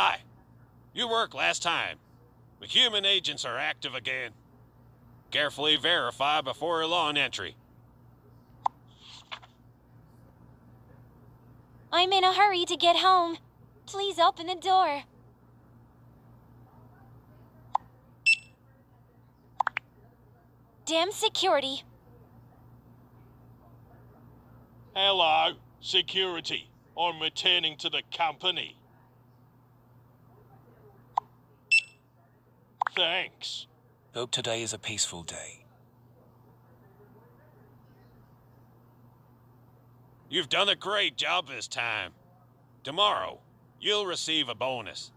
Hi. You worked last time. The human agents are active again. Carefully verify before a lawn entry. I'm in a hurry to get home. Please open the door. Damn security. Hello, security. I'm returning to the company. Thanks. Hope today is a peaceful day. You've done a great job this time. Tomorrow, you'll receive a bonus.